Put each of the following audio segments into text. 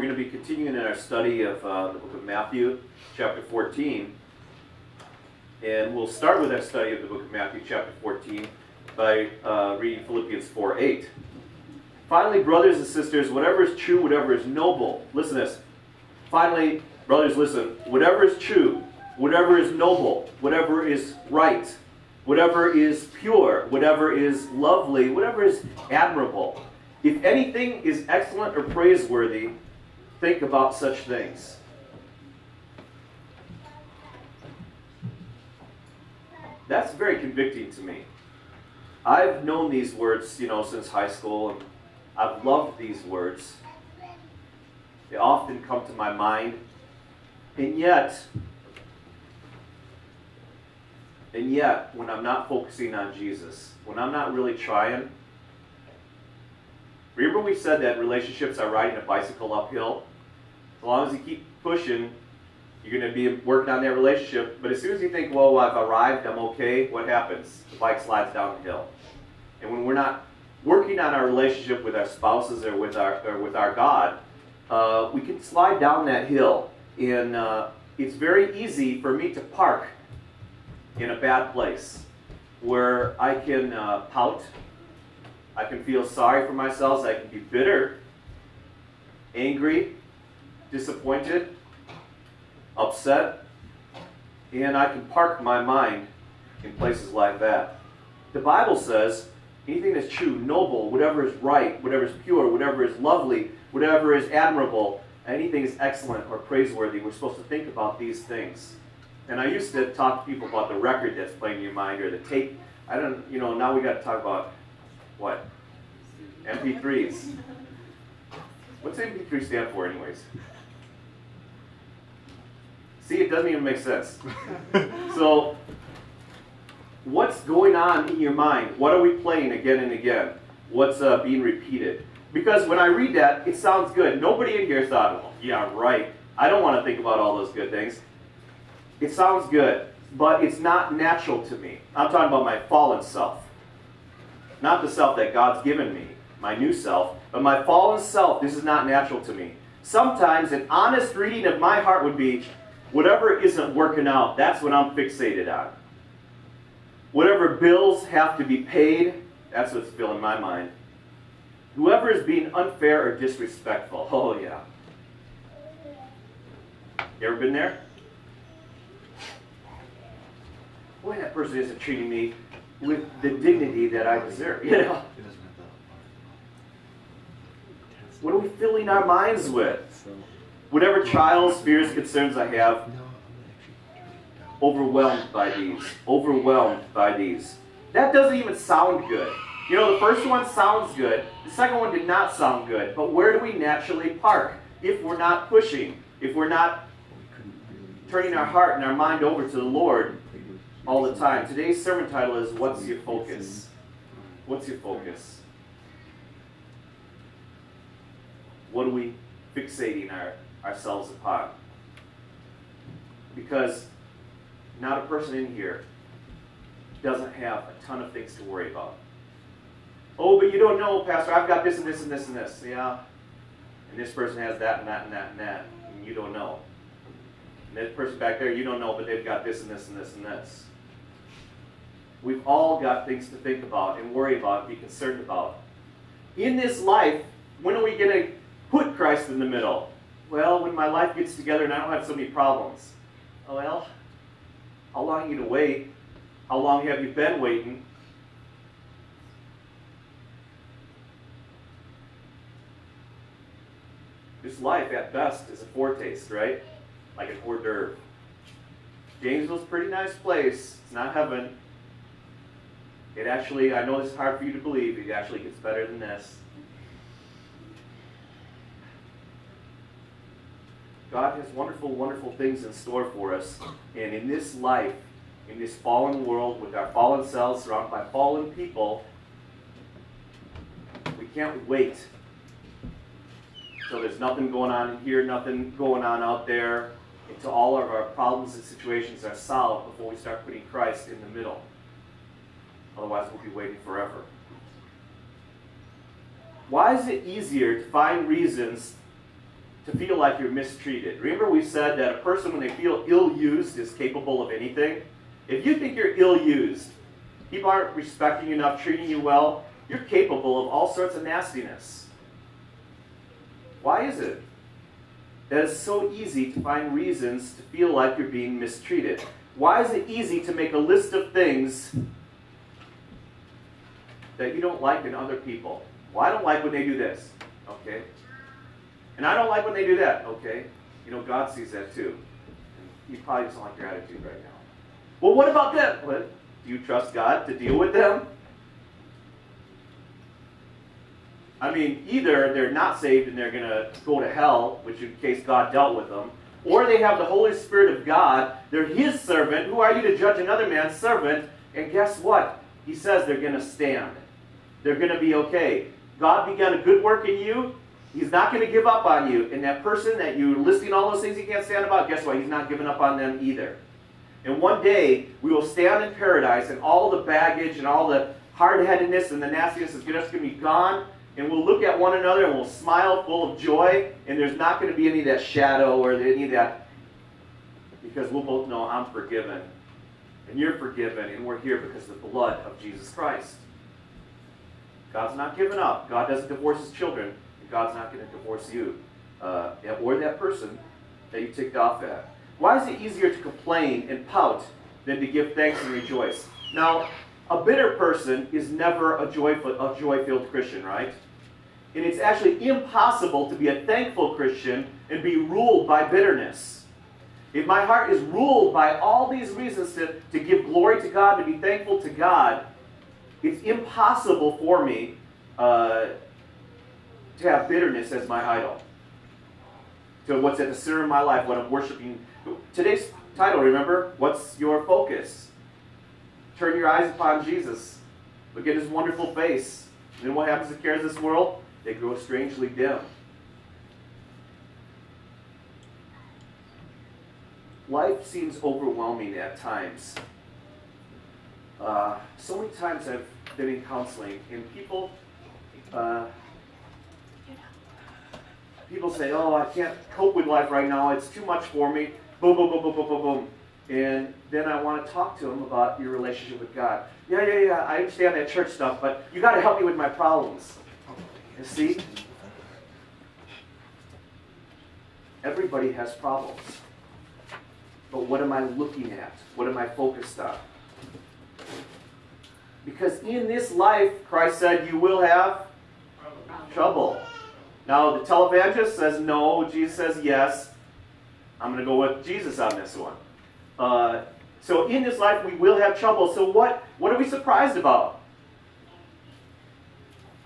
We're going to be continuing in our study of uh, the book of Matthew, chapter 14. And we'll start with our study of the book of Matthew, chapter 14, by uh, reading Philippians 4 8. Finally, brothers and sisters, whatever is true, whatever is noble, listen to this. Finally, brothers, listen, whatever is true, whatever is noble, whatever is right, whatever is pure, whatever is lovely, whatever is admirable, if anything is excellent or praiseworthy, think about such things. That's very convicting to me. I've known these words, you know, since high school, and I've loved these words. They often come to my mind. And yet, and yet, when I'm not focusing on Jesus, when I'm not really trying, remember we said that relationships are riding a bicycle uphill? As long as you keep pushing, you're going to be working on that relationship. But as soon as you think, well, I've arrived, I'm okay, what happens? The bike slides down the hill. And when we're not working on our relationship with our spouses or with our, or with our God, uh, we can slide down that hill. And uh, it's very easy for me to park in a bad place where I can uh, pout, I can feel sorry for myself, I can be bitter, angry, disappointed, upset, and I can park my mind in places like that. The Bible says anything that's true, noble, whatever is right, whatever is pure, whatever is lovely, whatever is admirable, anything is excellent or praiseworthy, we're supposed to think about these things. And I used to talk to people about the record that's playing in your mind or the tape. I don't, you know, now we got to talk about what? MP3s. What's MP3 stand for, anyways? See, it doesn't even make sense. so, what's going on in your mind? What are we playing again and again? What's uh, being repeated? Because when I read that, it sounds good. Nobody in here thought, well, yeah, right. I don't want to think about all those good things. It sounds good, but it's not natural to me. I'm talking about my fallen self. Not the self that God's given me, my new self, but my fallen self. This is not natural to me. Sometimes an honest reading of my heart would be whatever isn't working out, that's what I'm fixated on. Whatever bills have to be paid, that's what's filling my mind. Whoever is being unfair or disrespectful, oh yeah. You ever been there? Boy, that person isn't treating me with the dignity that I deserve. You know? What are we filling our minds with? Whatever trials, fears, concerns I have, overwhelmed by these. Overwhelmed by these. That doesn't even sound good. You know, the first one sounds good. The second one did not sound good. But where do we naturally park if we're not pushing? If we're not turning our heart and our mind over to the Lord all the time? Today's sermon title is What's Your Focus? What's your focus? What are we fixating our, ourselves upon? Because not a person in here doesn't have a ton of things to worry about. Oh, but you don't know, Pastor, I've got this and this and this and this. Yeah. And this person has that and that and that and that. And you don't know. And this person back there, you don't know, but they've got this and this and this and this. We've all got things to think about and worry about and be concerned about. In this life, when are we going to put Christ in the middle? Well, when my life gets together and I don't have so many problems. Oh, well, how long are you to wait? How long have you been waiting? This life, at best, is a foretaste, right? Like an hors d'oeuvre. Janesville's a pretty nice place. It's not heaven. It actually, I know this is hard for you to believe, it actually gets better than this. God has wonderful, wonderful things in store for us. And in this life, in this fallen world, with our fallen selves surrounded by fallen people, we can't wait so there's nothing going on in here, nothing going on out there, until all of our problems and situations are solved before we start putting Christ in the middle. Otherwise, we'll be waiting forever. Why is it easier to find reasons to feel like you're mistreated. Remember, we said that a person, when they feel ill used, is capable of anything? If you think you're ill used, people aren't respecting you enough, treating you well, you're capable of all sorts of nastiness. Why is it? That it's so easy to find reasons to feel like you're being mistreated. Why is it easy to make a list of things that you don't like in other people? Well, I don't like when they do this. Okay. And I don't like when they do that. Okay. You know, God sees that too. And He probably doesn't like your attitude right now. Well, what about them? What? Do you trust God to deal with them? I mean, either they're not saved and they're going to go to hell, which in case God dealt with them, or they have the Holy Spirit of God. They're His servant. Who are you to judge another man's servant? And guess what? He says they're going to stand. They're going to be okay. God began a good work in you. He's not going to give up on you. And that person that you're listing all those things you can't stand about, guess what? He's not giving up on them either. And one day, we will stand in paradise, and all the baggage and all the hard headedness and the nastiness is just going to be gone. And we'll look at one another and we'll smile full of joy. And there's not going to be any of that shadow or any of that. Because we'll both know I'm forgiven. And you're forgiven. And we're here because of the blood of Jesus Christ. God's not giving up. God doesn't divorce his children. God's not going to divorce you uh, or that person that you ticked off at. Why is it easier to complain and pout than to give thanks and rejoice? Now, a bitter person is never a joyful, a joy-filled Christian, right? And it's actually impossible to be a thankful Christian and be ruled by bitterness. If my heart is ruled by all these reasons to, to give glory to God, to be thankful to God, it's impossible for me uh, to have bitterness as my idol. To what's at the center of my life, what I'm worshiping. Today's title, remember? What's your focus? Turn your eyes upon Jesus. Look at his wonderful face. And then what happens to the cares of this world? They grow strangely dim. Life seems overwhelming at times. Uh, so many times I've been in counseling, and people, uh, people say, "Oh, I can't cope with life right now. It's too much for me." Boom, boom, boom, boom, boom, boom, boom. And then I want to talk to them about your relationship with God. Yeah, yeah, yeah. I understand that church stuff, but you got to help me with my problems. You see, everybody has problems. But what am I looking at? What am I focused on? Because in this life, Christ said, you will have trouble. Now, the televangelist says no, Jesus says yes. I'm going to go with Jesus on this one. Uh, so in this life, we will have trouble. So what, what are we surprised about?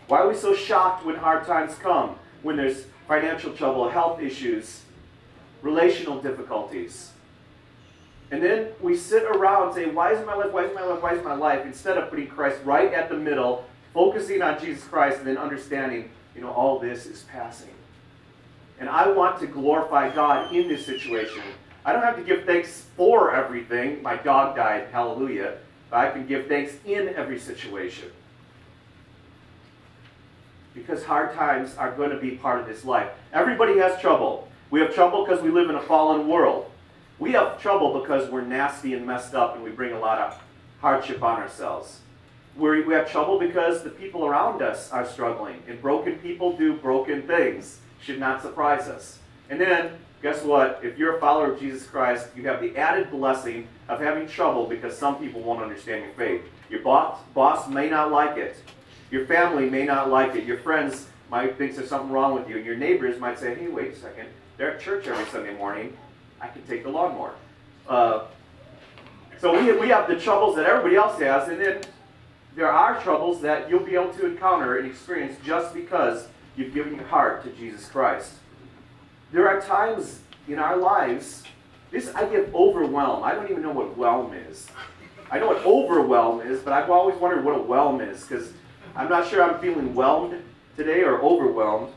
Why are we so shocked when hard times come? When there's financial trouble, health issues, relational difficulties? And then we sit around and say, Why is my life? Why is my life? Why is my life? Instead of putting Christ right at the middle, focusing on Jesus Christ, and then understanding, you know, all this is passing. And I want to glorify God in this situation. I don't have to give thanks for everything. My dog died, hallelujah. But I can give thanks in every situation. Because hard times are going to be part of this life. Everybody has trouble. We have trouble because we live in a fallen world. We have trouble because we're nasty and messed up and we bring a lot of hardship on ourselves. We're, we have trouble because the people around us are struggling. And broken people do broken things. Should not surprise us. And then, guess what? If you're a follower of Jesus Christ, you have the added blessing of having trouble because some people won't understand your faith. Your boss, boss may not like it. Your family may not like it. Your friends might think there's something wrong with you. And your neighbors might say, hey, wait a second. They're at church every Sunday morning. I can take the lawnmower. Uh, so we, we have the troubles that everybody else has, and then there are troubles that you'll be able to encounter and experience just because you've given your heart to Jesus Christ. There are times in our lives, this I get overwhelmed. I don't even know what whelm is. I know what overwhelm is, but I've always wondered what a whelm is because I'm not sure I'm feeling whelmed today or overwhelmed.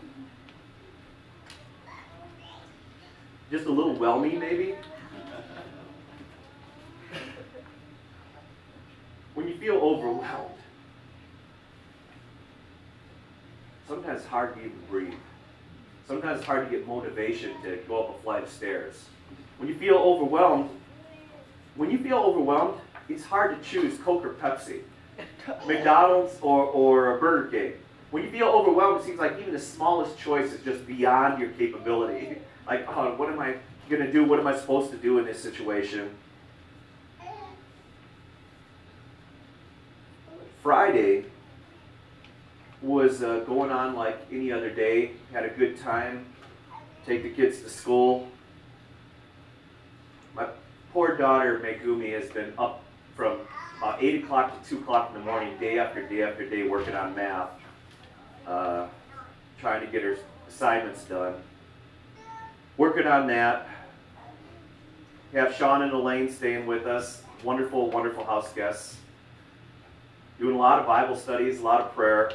Just a little whelmy, maybe? When you feel overwhelmed, sometimes it's hard to even breathe. sometimes it's hard to get motivation to go up a flight of stairs. When you feel overwhelmed, when you feel overwhelmed, it's hard to choose Coke or Pepsi, McDonald's or, or Burger King. When you feel overwhelmed, it seems like even the smallest choice is just beyond your capability. Like, oh, what am I going to do? What am I supposed to do in this situation? Friday was uh, going on like any other day. Had a good time. Take the kids to school. My poor daughter Megumi has been up from about 8 o'clock to 2 o'clock in the morning, day after day after day, working on math, uh, trying to get her assignments done. Working on that. Have Sean and Elaine staying with us. Wonderful, wonderful house guests doing a lot of Bible studies, a lot of prayer.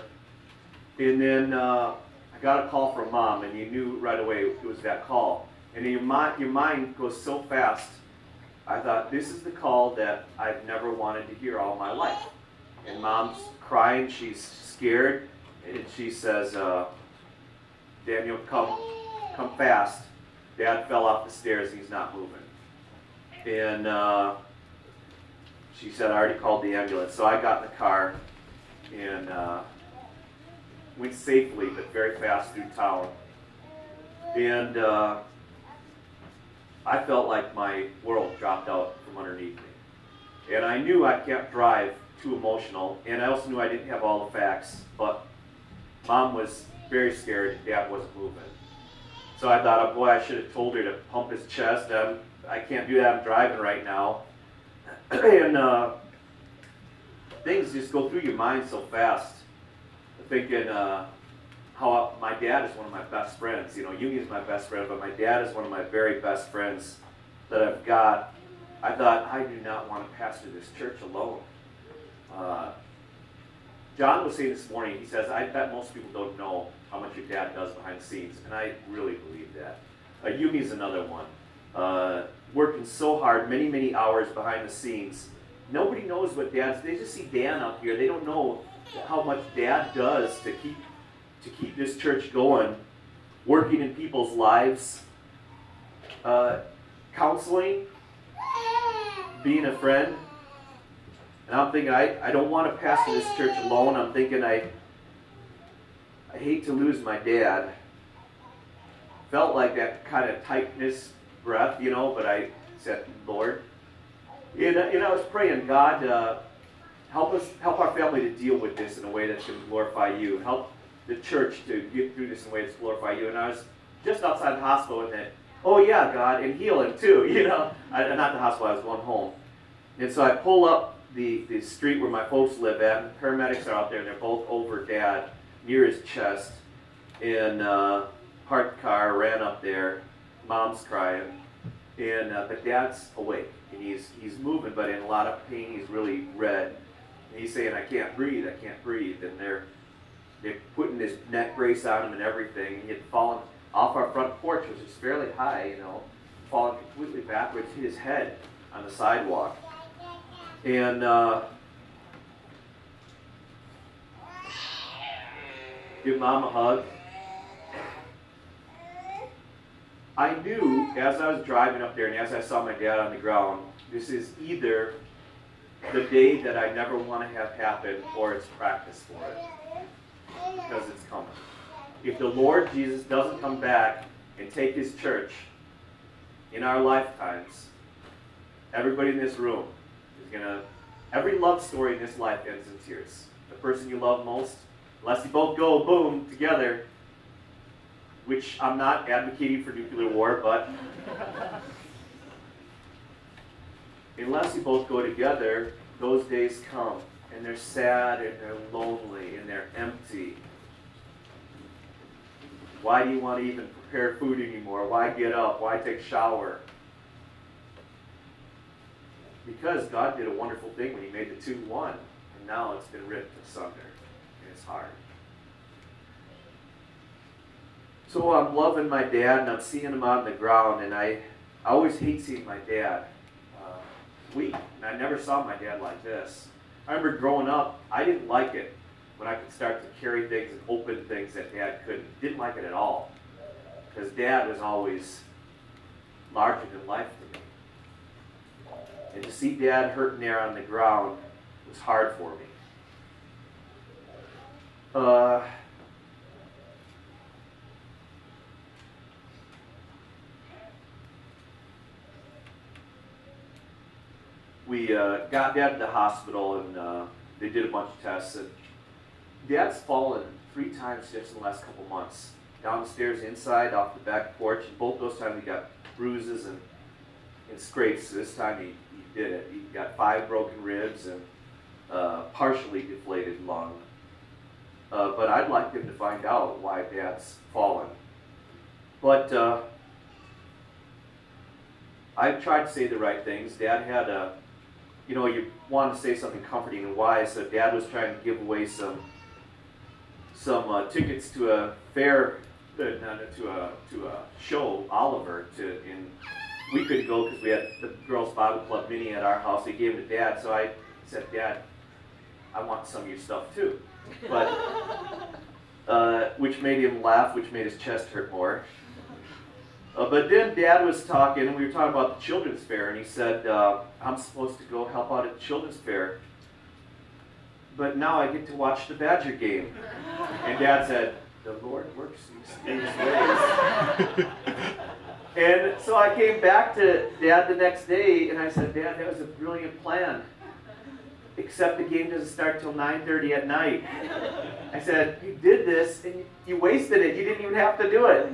And then uh, I got a call from mom, and you knew right away it was that call. And your mind, your mind goes so fast. I thought, this is the call that I've never wanted to hear all my life. And mom's crying, she's scared, and she says, uh, Daniel, come, come fast. Dad fell off the stairs he's not moving. And uh, she said, I already called the ambulance. So I got in the car and uh, went safely, but very fast through town. And uh, I felt like my world dropped out from underneath me. And I knew I can't drive too emotional, and I also knew I didn't have all the facts, but mom was very scared, dad wasn't moving. So I thought, oh boy, I should have told her to pump his chest. I'm, I can't do that, I'm driving right now. and uh, things just go through your mind so fast. Thinking uh, how my dad is one of my best friends. You know, Yumi is my best friend, but my dad is one of my very best friends that I've got. I thought I do not want to pastor this church alone. Uh, John was saying this morning. He says, "I bet most people don't know how much your dad does behind the scenes," and I really believe that. Uh, Yumi is another one. Uh, working so hard, many, many hours behind the scenes. Nobody knows what dad's. They just see Dan up here. They don't know how much dad does to keep to keep this church going, working in people's lives, uh, counseling, being a friend. And I'm thinking, I, I don't want to pastor this church alone. I'm thinking, I, I hate to lose my dad. Felt like that kind of tightness breath, you know, but I said, Lord. And, and I was praying, God, uh, help us, help our family to deal with this in a way that can glorify you. Help the church to get through this in a way that glorify you. And I was just outside the hospital and then, oh yeah, God, and heal him too, you know. I, not the hospital, I was going home. And so I pull up the, the street where my folks live at, and paramedics are out there, and they're both over dad, near his chest. And uh, parked car, ran up there, mom's crying, and uh, but dad's awake and he's he's moving, but in a lot of pain. He's really red, and he's saying, "I can't breathe, I can't breathe." And they're they're putting this neck brace on him and everything. And he had fallen off our front porch, which is fairly high, you know, fallen completely backwards, hit his head on the sidewalk, and. Uh, give mom a hug I knew as I was driving up there and as I saw my dad on the ground, this is either the day that I never want to have happen or it's practice for it. Because it's coming. If the Lord Jesus doesn't come back and take his church in our lifetimes, everybody in this room is going to, every love story in this life ends in tears. The person you love most, unless you both go boom together, which I'm not advocating for nuclear war, but unless you both go together, those days come, and they're sad, and they're lonely, and they're empty. Why do you want to even prepare food anymore? Why get up? Why take shower? Because God did a wonderful thing when He made the two one, and now it's been ripped asunder, and it's hard. So I'm loving my dad and I'm seeing him on the ground, and I, I always hate seeing my dad uh, weak. And I never saw my dad like this. I remember growing up, I didn't like it when I could start to carry things and open things that dad couldn't. Didn't like it at all. because Dad was always larger than life to me. And to see Dad hurting there on the ground was hard for me. Uh, we uh, got Dad to the hospital and uh, they did a bunch of tests. And Dad's fallen three times just in the last couple months. Downstairs, inside, off the back porch. And both those times he got bruises and, and scrapes. This time he, he did it. He got five broken ribs and uh, partially deflated lung. Uh, but I'd like him to find out why Dad's fallen. But uh, I tried to say the right things. Dad had a, you know, you want to say something comforting and wise. So Dad was trying to give away some some uh, tickets to a fair, uh, to a to a show, Oliver. To in we could go because we had the girls' Bible club mini at our house. He gave it to Dad, so I said, Dad, I want some of your stuff too. But uh, which made him laugh, which made his chest hurt more. Uh, but then Dad was talking, and we were talking about the children's fair, and he said, uh, "I'm supposed to go help out at the children's fair." but now I get to watch the Badger game. And Dad said, the Lord works in these ways. and so I came back to Dad the next day, and I said, Dad, that was a brilliant plan. Except the game doesn't start till 9.30 at night. I said, you did this, and you wasted it. You didn't even have to do it.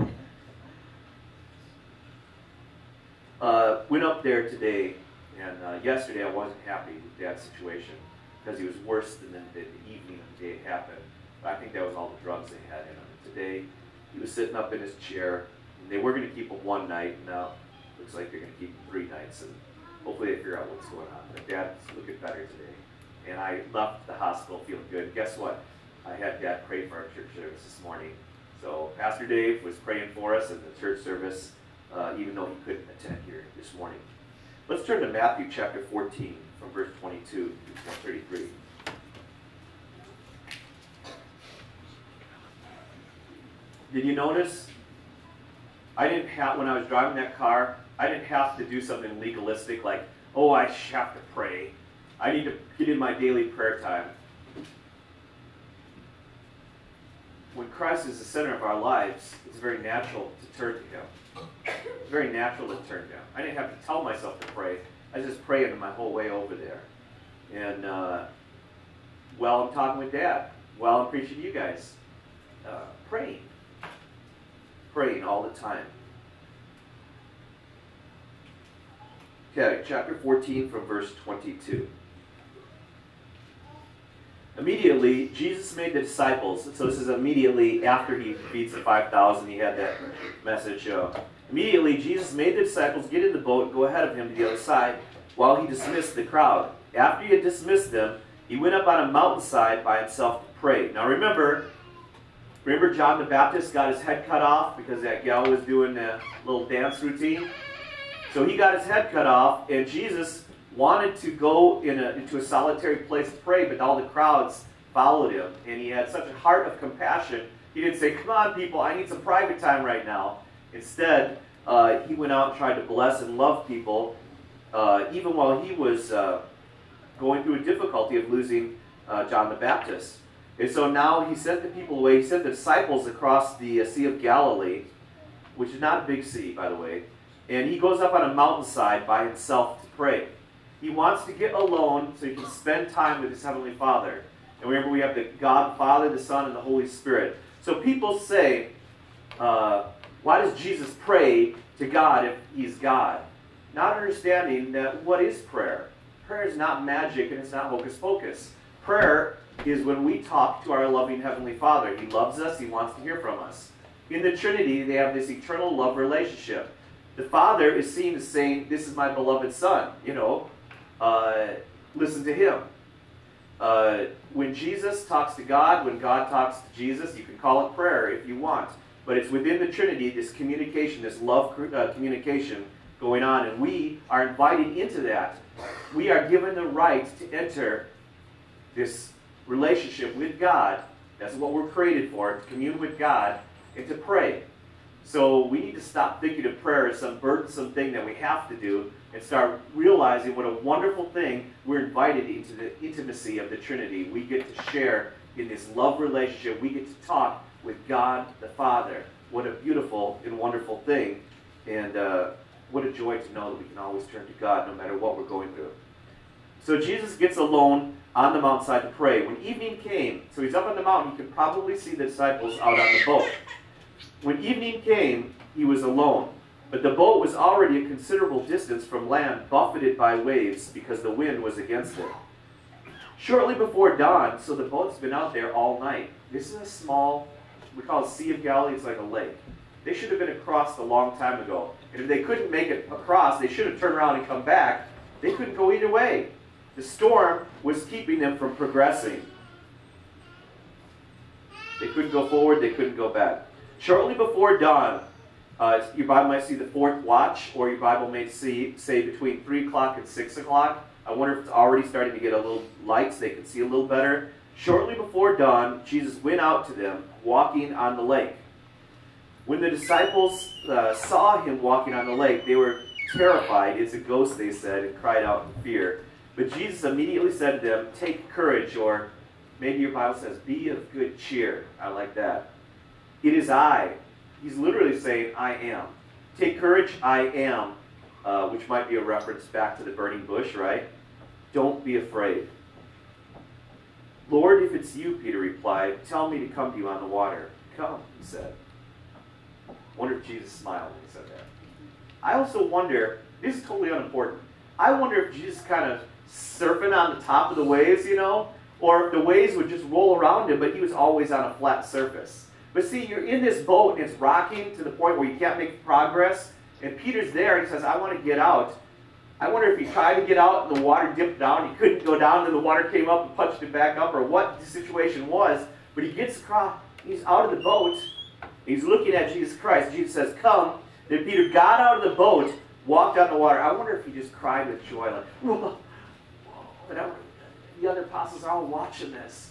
Uh, went up there today, and uh, yesterday I wasn't happy with Dad's situation because he was worse than the, the, evening of the day it happened. But I think that was all the drugs they had in him. Today, he was sitting up in his chair. And they were going to keep him one night. And now looks like they're going to keep him three nights. And hopefully they figure out what's going on. But Dad's looking better today. And I left the hospital feeling good. Guess what? I had Dad pray for our church service this morning. So Pastor Dave was praying for us in the church service, uh, even though he couldn't attend here this morning. Let's turn to Matthew chapter 14 from verse 22 to 33. Did you notice? I didn't have, when I was driving that car, I didn't have to do something legalistic like, oh, I have to pray. I need to get in my daily prayer time. When Christ is the center of our lives, it's very natural to turn to Him. It's very natural to turn to Him. I didn't have to tell myself to pray. I just prayed my whole way over there. And uh, while I'm talking with Dad, while I'm preaching to you guys, uh, praying. Praying all the time. Okay, chapter 14 from verse 22. Immediately, Jesus made the disciples, so this is immediately after he feeds the 5,000, he had that message. Uh, Immediately, Jesus made the disciples get in the boat and go ahead of him to the other side while he dismissed the crowd. After he had dismissed them, he went up on a mountainside by himself to pray. Now remember, remember John the Baptist got his head cut off because that gal was doing a little dance routine? So he got his head cut off, and Jesus wanted to go in a, into a solitary place to pray, but all the crowds followed him. And he had such a heart of compassion, he didn't say, Come on, people, I need some private time right now. Instead, uh, he went out and tried to bless and love people, uh, even while he was uh, going through a difficulty of losing uh, John the Baptist. And so now he sent the people away. He sent the disciples across the uh, Sea of Galilee, which is not a big sea, by the way. And he goes up on a mountainside by himself to pray. He wants to get alone so he can spend time with his Heavenly Father. And remember, we have the God, Father, the Son, and the Holy Spirit. So people say, uh, why does Jesus pray to God if he's God? Not understanding that what is prayer? Prayer is not magic and it's not hocus pocus. Prayer is when we talk to our loving Heavenly Father. He loves us, He wants to hear from us. In the Trinity, they have this eternal love relationship. The Father is seen as saying, This is my beloved Son. You know, uh, listen to Him. Uh, when Jesus talks to God, when God talks to Jesus, you can call it prayer if you want but it's within the Trinity, this communication, this love uh, communication going on, and we are invited into that. We are given the right to enter this relationship with God. That's what we're created for, to commune with God and to pray. So we need to stop thinking of prayer as some burdensome thing that we have to do and start realizing what a wonderful thing we're invited into the intimacy of the Trinity. We get to share in this love relationship. We get to talk with God the Father. What a beautiful and wonderful thing. And uh, what a joy to know that we can always turn to God no matter what we're going through. So Jesus gets alone on the mountainside to pray. When evening came, so he's up on the mountain, you can probably see the disciples out on the boat. When evening came, he was alone. But the boat was already a considerable distance from land, buffeted by waves, because the wind was against it. Shortly before dawn, so the boat's been out there all night. This is a small, we call it Sea of Galilee, it's like a lake. They should have been across a long time ago. And if they couldn't make it across, they should have turned around and come back. They couldn't go either way. The storm was keeping them from progressing. They couldn't go forward, they couldn't go back. Shortly before dawn, uh, your Bible might see the fourth watch, or your Bible may see, say between 3 o'clock and 6 o'clock. I wonder if it's already starting to get a little light so they can see a little better. Shortly before dawn, Jesus went out to them, walking on the lake. When the disciples uh, saw him walking on the lake, they were terrified. It's a ghost, they said, and cried out in fear. But Jesus immediately said to them, Take courage, or maybe your Bible says, Be of good cheer. I like that. It is I. He's literally saying, I am. Take courage, I am, uh, which might be a reference back to the burning bush, right? Don't be afraid. Lord, if it's you, Peter replied, tell me to come to you on the water. Come, he said. wonder if Jesus smiled when he said that. I also wonder, this is totally unimportant. I wonder if Jesus kind of surfing on the top of the waves, you know, or if the waves would just roll around him, but he was always on a flat surface. But see, you're in this boat and it's rocking to the point where you can't make progress. And Peter's there. And he says, I want to get out. I wonder if he tried to get out and the water dipped down. He couldn't go down, and the water came up and punched him back up, or what the situation was. But he gets across. He's out of the boat. He's looking at Jesus Christ. Jesus says, Come. Then Peter got out of the boat, walked on the water. I wonder if he just cried with joy, like, whoa, whoa. the other apostles are all watching this.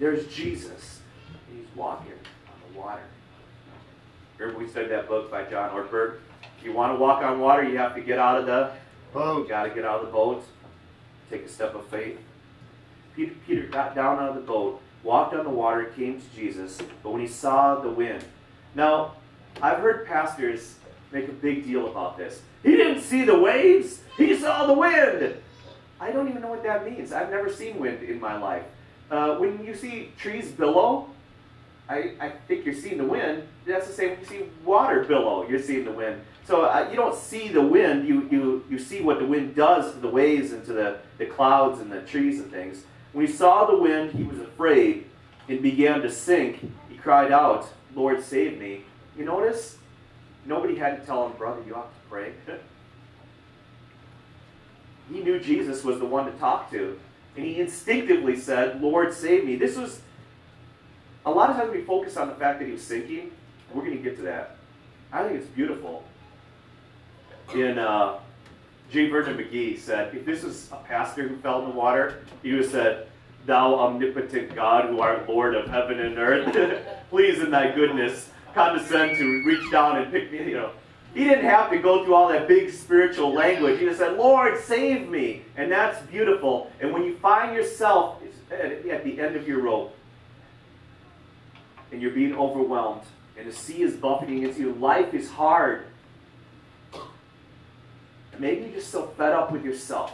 There's Jesus he's walking on the water. Remember we studied that book by John Ortberg? If you want to walk on water, you have to get out of the boat. Got to get out of the boat. Take a step of faith. Peter, Peter got down out of the boat, walked on the water, came to Jesus, but when he saw the wind. Now, I've heard pastors make a big deal about this. He didn't see the waves, he saw the wind. I don't even know what that means. I've never seen wind in my life. Uh, when you see trees billow, I, I think you're seeing the wind. That's the same when you see water billow, you're seeing the wind. So uh, you don't see the wind, you, you, you see what the wind does to the waves and to the, the clouds and the trees and things. When he saw the wind, he was afraid and began to sink. He cried out, Lord, save me. You notice? Nobody had to tell him, brother, you ought to pray. he knew Jesus was the one to talk to. And he instinctively said, Lord, save me. This was a lot of times we focus on the fact that he was sinking. We're going to get to that. I think it's beautiful. In uh, J. Vernon McGee said, if this was a pastor who fell in the water, he would have said, Thou omnipotent God, who art Lord of heaven and earth, please in thy goodness condescend to reach down and pick me. You know, he didn't have to go through all that big spiritual language. He just said, Lord, save me. And that's beautiful. And when you find yourself at the end of your rope, and you're being overwhelmed, and the sea is buffeting into you, life is hard. Maybe you're just so fed up with yourself.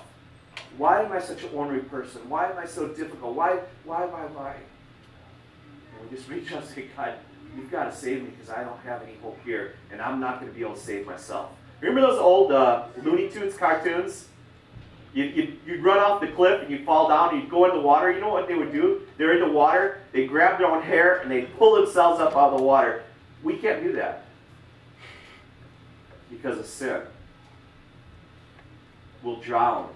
Why am I such an ornery person? Why am I so difficult? Why, why, why, why? And we just reach out and say, God, you've got to save me because I don't have any hope here, and I'm not going to be able to save myself. Remember those old uh, Looney Tunes cartoons? You'd, you'd, you'd, run off the cliff and you'd fall down, and you'd go in the water. You know what they would do? They're in the water, they grab their own hair, and they pull themselves up out of the water. We can't do that because of sin. We'll drown.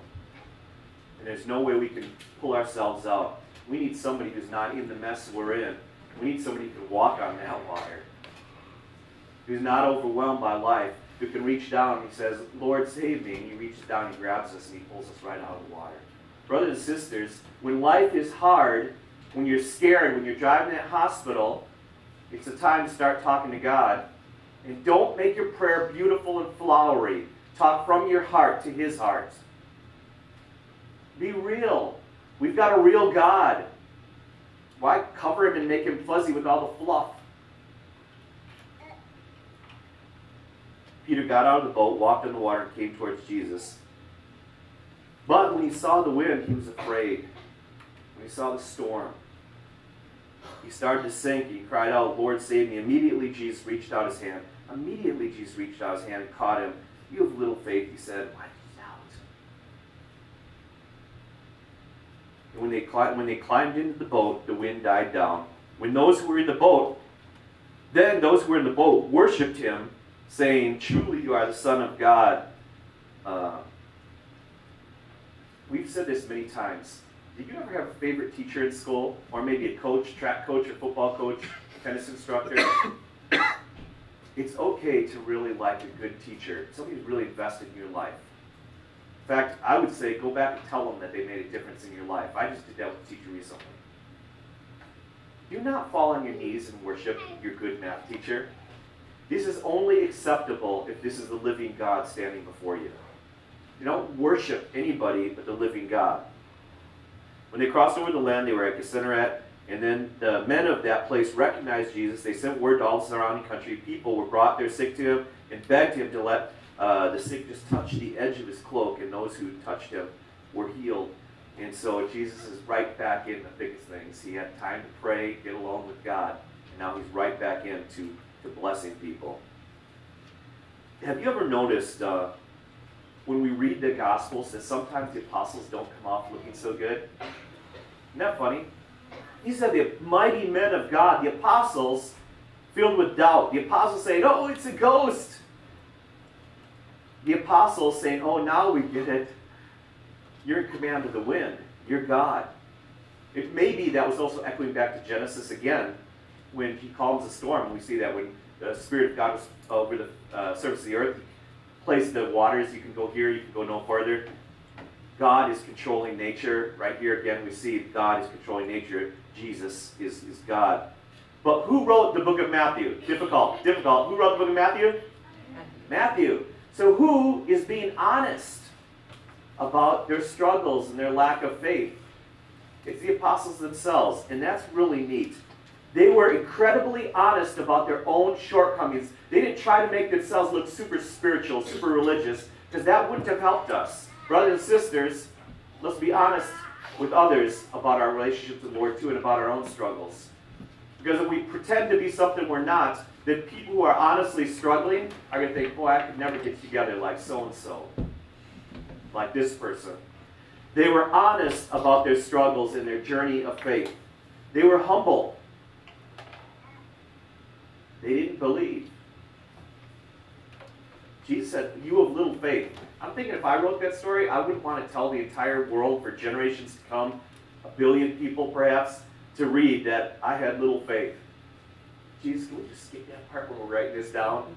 And there's no way we can pull ourselves out. We need somebody who's not in the mess we're in. We need somebody who can walk on that water, who's not overwhelmed by life who can reach down and he says, Lord, save me. And he reaches down, he grabs us, and he pulls us right out of the water. Brothers and sisters, when life is hard, when you're scared, when you're driving that hospital, It's a time to start talking to God. And don't make your prayer beautiful and flowery. Talk from your heart to His heart. Be real. We've got a real God. Why cover Him and make Him fuzzy with all the fluff? Peter got out of the boat, walked in the water, and came towards Jesus. But when he saw the wind, he was afraid. When he saw the storm, he started to sink. He cried out, Lord, save me. Immediately, Jesus reached out his hand. Immediately, Jesus reached out his hand and caught him. You have little faith, he said. Why did you doubt? And when they, climbed, when they climbed into the boat, the wind died down. When those who were in the boat, then those who were in the boat worshipped him, saying, Truly you are the Son of God. Uh, we've said this many times. Did you ever have a favorite teacher in school? Or maybe a coach, track coach, or football coach, tennis instructor? it's okay to really like a good teacher, somebody who's really invested in your life. In fact, I would say go back and tell them that they made a difference in your life. I just did that with a teacher recently. Do not fall on your knees and worship your good math teacher. This is only acceptable if this is the living God standing before you. You don't worship anybody but the living God. When they crossed over the land, they were at Gennesaret, and then the men of that place recognized Jesus. They sent word to all the surrounding country. People were brought there sick to him and begged him to let uh, the sick just touch the edge of his cloak, and those who touched him were healed. And so Jesus is right back in the biggest things. He had time to pray, get along with God, and now he's right back into to blessing people. Have you ever noticed uh, when we read the Gospels that sometimes the apostles don't come off looking so good? Isn't that funny? He said the mighty men of God, the apostles, filled with doubt. The apostles saying, Oh, it's a ghost. The apostles saying, Oh, now we get it. You're in command of the wind. You're God. It may be that was also echoing back to Genesis again, when he calms the storm. We see that when the Spirit of God was over the uh, surface of the earth, place the waters. You can go here, you can go no further. God is controlling nature. Right here again, we see God is controlling nature. Jesus is, is God. But who wrote the book of Matthew? Difficult, difficult. Who wrote the book of Matthew? Matthew. So who is being honest about their struggles and their lack of faith? It's the apostles themselves, and that's really neat. They were incredibly honest about their own shortcomings. They didn't try to make themselves look super spiritual, super religious, because that wouldn't have helped us. Brothers and sisters, let's be honest with others about our relationship to the Lord too and about our own struggles. Because if we pretend to be something we're not, then people who are honestly struggling are going to think, boy, I could never get together like so and so, like this person. They were honest about their struggles and their journey of faith. They were humble. They didn't believe. Jesus said, You have little faith. I'm thinking if I wrote that story, I wouldn't want to tell the entire world for generations to come, a billion people perhaps, to read that I had little faith. Jesus, can we just skip that part when we're writing this down?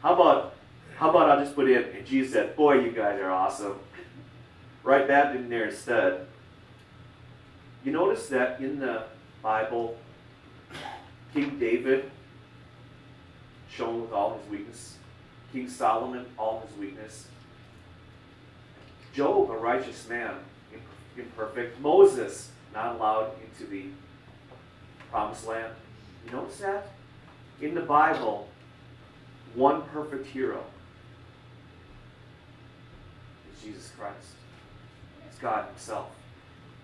How about, how about I'll just put in, and Jesus said, Boy, you guys are awesome. Write that in there instead. You notice that in the Bible, King David, shown with all his weakness, King Solomon, all his weakness, Job, a righteous man, imperfect, Moses, not allowed into the promised land. You notice that? In the Bible, one perfect hero is Jesus Christ. It's God Himself.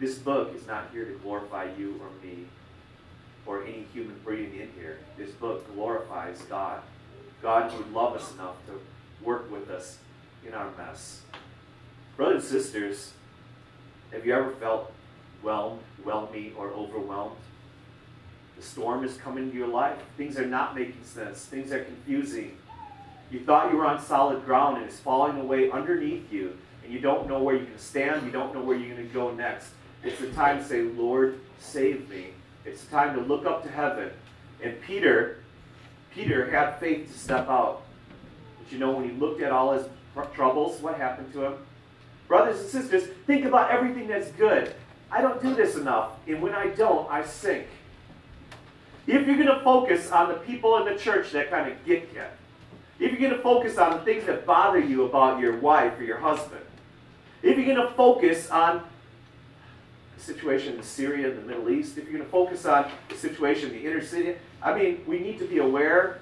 This book is not here to glorify you or me or any human breeding in here. This book glorifies God. God would love us enough to work with us in our mess. Brothers and sisters, have you ever felt whelmed, whelmy, or overwhelmed? The storm is coming to your life. Things are not making sense. Things are confusing. You thought you were on solid ground and it's falling away underneath you, and you don't know where you can stand. You don't know where you're going to go next. It's the time to say, Lord, save me. It's time to look up to heaven. And Peter, Peter had faith to step out. But you know, when he looked at all his troubles, what happened to him? Brothers and sisters, think about everything that's good. I don't do this enough. And when I don't, I sink. if you're going to focus on the people in the church that kind of get you, if you're going to focus on the things that bother you about your wife or your husband, if you're going to focus on the situation in Syria and the Middle East, if you're going to focus on the situation in the inner city, I mean, we need to be aware.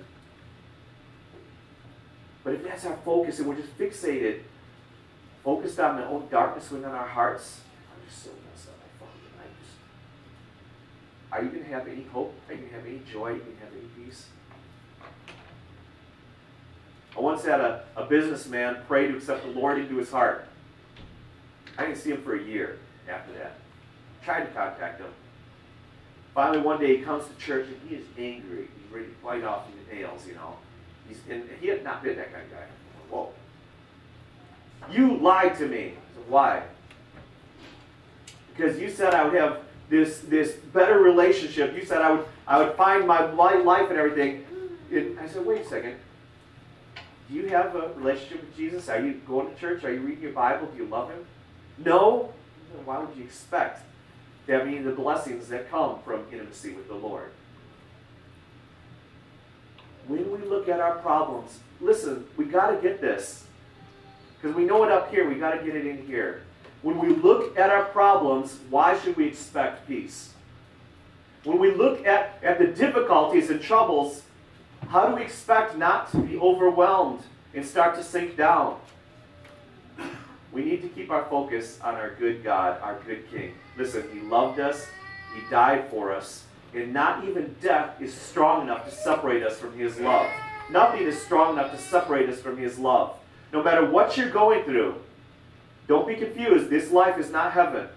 But if that's our focus and we're just fixated, focused on the own darkness within our hearts, I'm just so messed up. I fucking, are you going to have any hope? Are you going to have any joy? Are you going to have any peace? I once had a, a businessman pray to accept the Lord into his heart. I didn't see him for a year after that. Tried to contact him. Finally, one day he comes to church and he is angry. He's ready to bite off the nails, you know. He's, and he had not been that kind of guy. Whoa. You lied to me. Said, Why? Because you said I would have this this better relationship. You said I would I would find my, life and everything. And I said, wait a second. Do you have a relationship with Jesus? Are you going to church? Are you reading your Bible? Do you love Him? No? Why would you expect any of the blessings that come from intimacy with the Lord? When we look at our problems, listen, we got to get this. Because we know it up here, we got to get it in here. When we look at our problems, why should we expect peace? When we look at, at the difficulties and troubles, how do we expect not to be overwhelmed and start to sink down? We need to keep our focus on our good God, our good King. Listen, He loved us, He died for us, and not even death is strong enough to separate us from His love. Nothing is strong enough to separate us from His love. No matter what you're going through, don't be confused. This life is not heaven.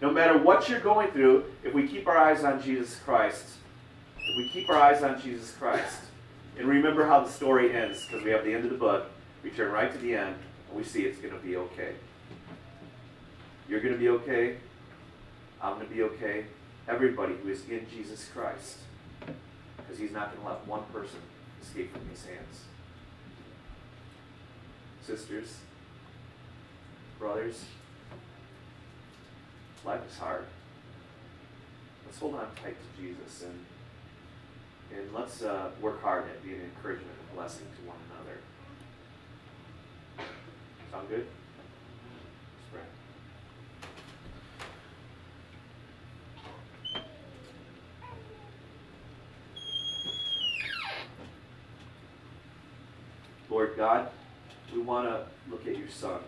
No matter what you're going through, if we keep our eyes on Jesus Christ, if we keep our eyes on Jesus Christ, and remember how the story ends, because we have the end of the book, we turn right to the end, we see it's going to be okay. You're going to be okay. I'm going to be okay. Everybody who is in Jesus Christ, because He's not going to let one person escape from His hands. Sisters, brothers, life is hard. Let's hold on tight to Jesus and and let's uh, work hard at being an encouragement and blessing to one another. Sound good? Let's. Lord God, we want to look at your Son.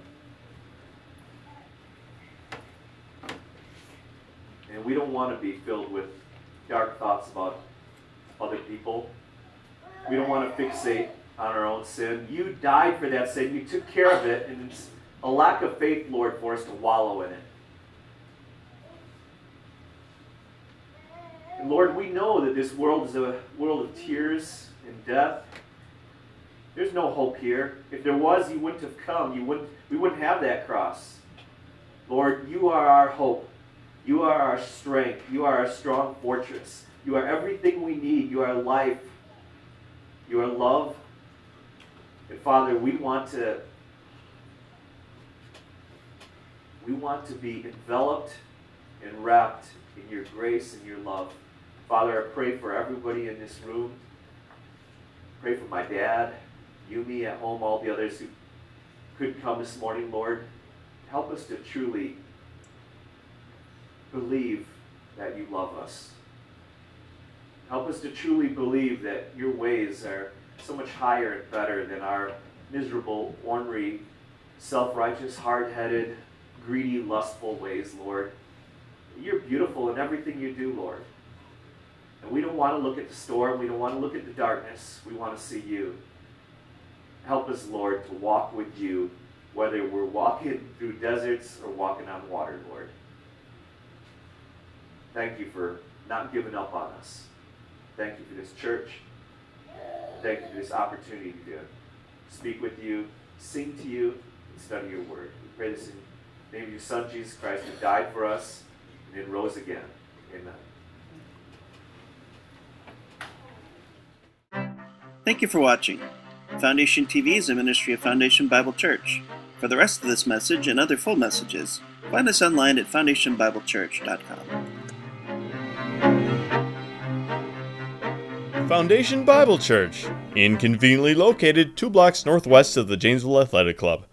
And we don't want to be filled with dark thoughts about other people. We don't want to fixate on our own sin. You died for that sin. You took care of it, and it's a lack of faith, Lord, for us to wallow in it. And Lord, we know that this world is a world of tears and death. There's no hope here. If there was, you wouldn't have come. You wouldn't, we wouldn't have that cross. Lord, you are our hope. You are our strength. You are our strong fortress. You are everything we need. You are life. You are love. And Father, we want to we want to be enveloped and wrapped in your grace and your love. Father, I pray for everybody in this room. Pray for my dad, you, me at home, all the others who couldn't come this morning, Lord. Help us to truly believe that you love us. Help us to truly believe that your ways are so much higher and better than our miserable, ornery, self righteous, hard headed, greedy, lustful ways, Lord. You're beautiful in everything you do, Lord. And we don't want to look at the storm. We don't want to look at the darkness. We want to see you. Help us, Lord, to walk with you, whether we're walking through deserts or walking on water, Lord. Thank you for not giving up on us. Thank you for this church. Thank you for this opportunity to speak with you, sing to you, and study your word. We pray this in the name of your Son, Jesus Christ, who died for us and then rose again. Amen. Thank you for watching. Foundation TV is a ministry of Foundation Bible Church. For the rest of this message and other full messages, find us online at foundationbiblechurch.com. Foundation Bible Church, inconveniently located two blocks northwest of the Janesville Athletic Club.